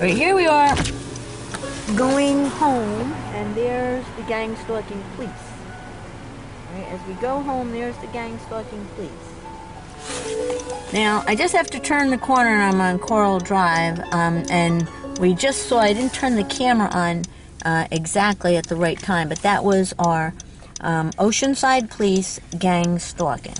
Right here we are going home, and there's the gang stalking police. Right, as we go home, there's the gang stalking police. Now, I just have to turn the corner and I'm on Coral Drive, um, and we just saw, I didn't turn the camera on uh, exactly at the right time, but that was our um, Oceanside Police gang stalking.